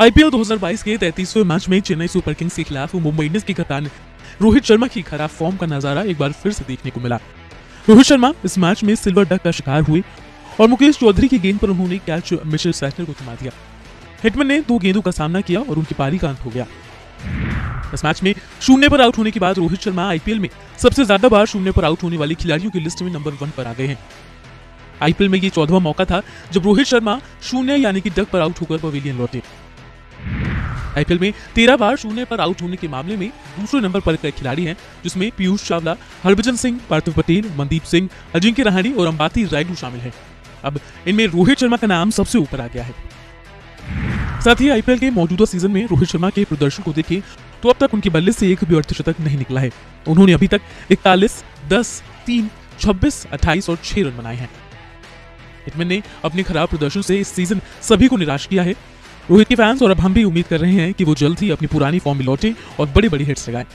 IPL 2022 के 33वें match में Chennai super Kings के खिलाफ मुंबई इंडियंस की कप्तान रोहित शर्मा की खराब फॉर्म का नज़ारा एक बार फिर से देखने को मिला। रोहित शर्मा इस मैच में सिल्वर डक का शिकार हुए और मुकेश चौधरी की गेंद पर उन्होंने कैच मिशेल सैटनर को थमा दिया। हिटमैन ने दो गेंदों का सामना किया और उनकी पारी का अंत हो गया। इस मैच में शून्य पर आउट होने के बाद रोहित शर्मा आईपीएल में सबसे ज़्यादा बार शून्य पर आउट होने वाले खिलाड़ियों की लिस्ट में नंबर वन पर आ गए हैं। आईपीएल में ये चौदहवा मौका था जब रोहित शर्मा शून्य यानी कि डक पर आउट होकर पवेलियन लौटे। आईपीएल में तेरह बार शून्य पर आउट होने के मामले में दूसरे नंबर पर कई खिलाड़ी हैं, जिसमें पीयूष चावला, हरभजन सिंह, पार्थिव पटेल, मनदीप सिंह, अजिंक्य रहाणे और अंबाती रायडू शामिल हैं। अब इनमें रोहित शर्मा का नाम सबसे ऊपर आ गया है। साथ ही आईपीएल के मौजूदा सीज़न में रोहित शर्मा के प्रदर्शन को देखें तो अब तक उनके बल्ले से एक भी अर्धशतक नहीं निकला है। उन्होंने अभी तक इकतालीस, दस, तीन, छब्बीस, अट्ठाईस और छह रन बनाए हैं। हिटमैन ने अपने खराब प्रदर्शन से इस सीज़न सभी को निराश किया है। रोहित के फैंस और अब हम भी उम्मीद कर रहे हैं कि वो जल्द ही अपनी पुरानी फॉर्म में लौटे और बड़ी बड़ी हिट्स लगाएँ।